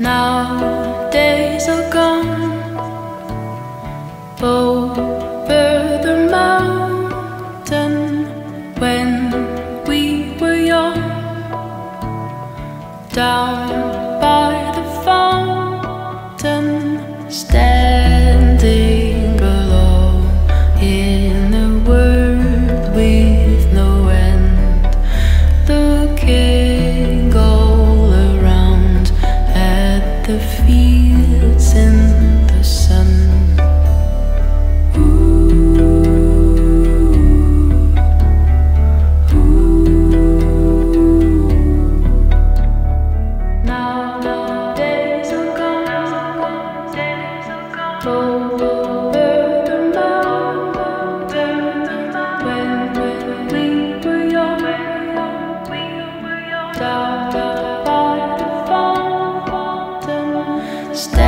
Now days are gone over the mountain when we were young, down by the fountain. Staring the fields in the sun. Ooh, ooh. Now days are gone, gone, days are gone. stay.